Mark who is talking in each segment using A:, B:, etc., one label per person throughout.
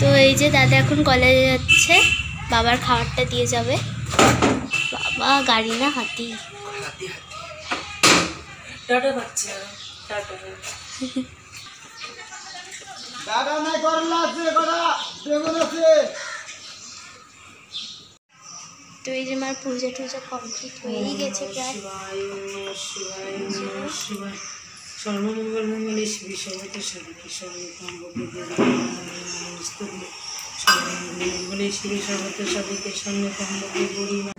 A: তো এই যে দাদা এখন কলেজে যাচ্ছে বাবার খাবারটা দিয়ে যাবে। বাবা গাড়ি না হাতি। তো এই যে আমার পূজা টুজা কমপ্লিট হয়েই গেছে প্রায়।
B: শিবায় শ্রী শিবায় নমঃ শিবায় সর্বমঙ্গল মঙ্গলে শ্রী সর্বত সাধিকে সর্বকাম স্তবে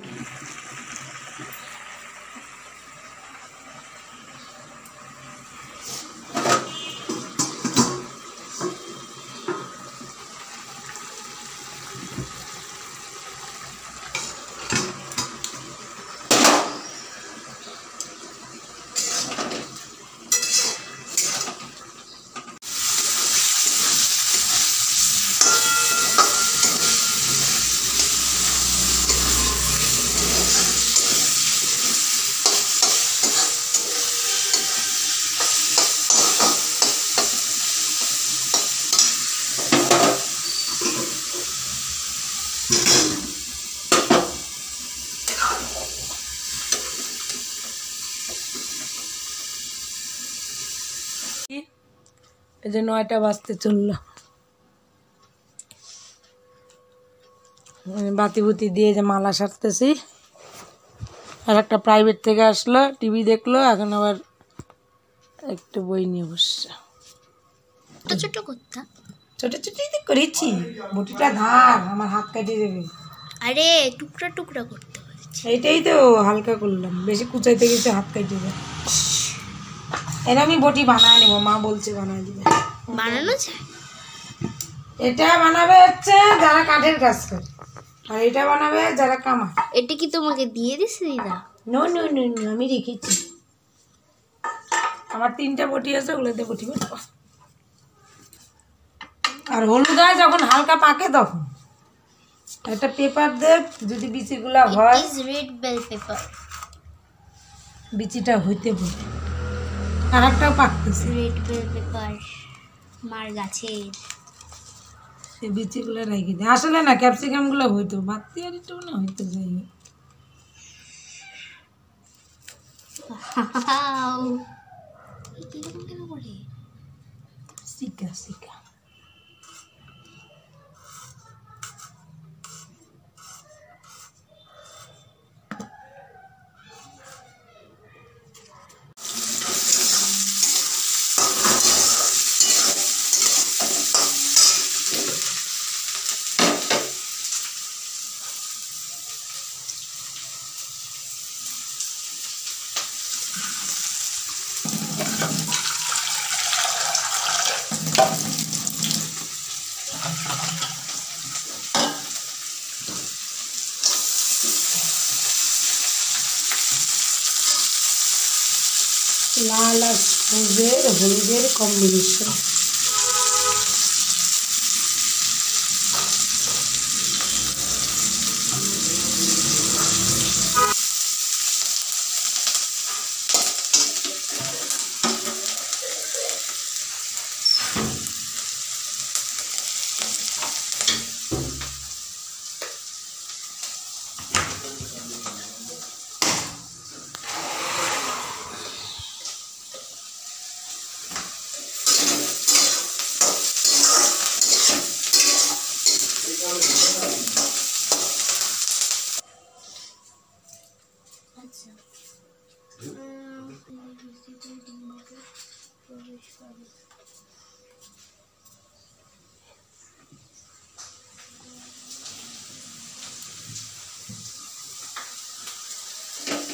B: এই যে নয়টা বাজতে চলল। বাতি বুতি দিয়ে যে মালা সারতেছি। আর একটা প্রাইভেট থেকে আসলো টিভি দেখল এখন আবার একটু বই নিয়ে বসছে।
A: ছোট ছোট করতা
B: ছোট ছোটই তো করেছি। বটিটা ধার আমার হাত কাটিয়ে দেবে।
A: আরে টুকরা টুকরা করতে বলছি
B: এইটাই তো হালকা করলাম বেশি কুচাইতে গেছে হাত কাটিয়ে দেবে এটা আমি বটি বানায় নেব মা বলছে বানায় দিবে।
A: বানানো যায়?
B: এটা বানাবে হচ্ছে যারা কাঠের কাজ করে। আর এটা বানাবে যারা কামায়।
A: এটা কি তোমাকে দিয়ে দিছে দিদা?
B: নো নো নো নো আমি রেখেছি। আমার তিনটা বটি আছে ওগুলোতে বটি বানাবো। আর হলুদ হয় যখন হালকা পাকে তখন। একটা পেপার দে যদি বিচিগুলা হয়
A: রেড বেল পেপার
B: বিচিটা হইতে বলে। আর একটাও পাকতেছে।
A: রেড বেল পেপার মার গাছের।
B: সে বিচিগুলো রেখে দেয় আসলে না ক্যাপসিকামগুলো হইতো বাতি আর একটু না হইতো যাই শিকা শিকা লাল আর সবুজের হলুদের কম্বিনেশন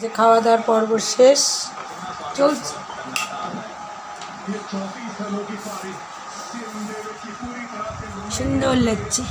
B: যে খাওয়া দাওয়ার পর্ব শেষ। চলছে। সুন্দর লাগছে।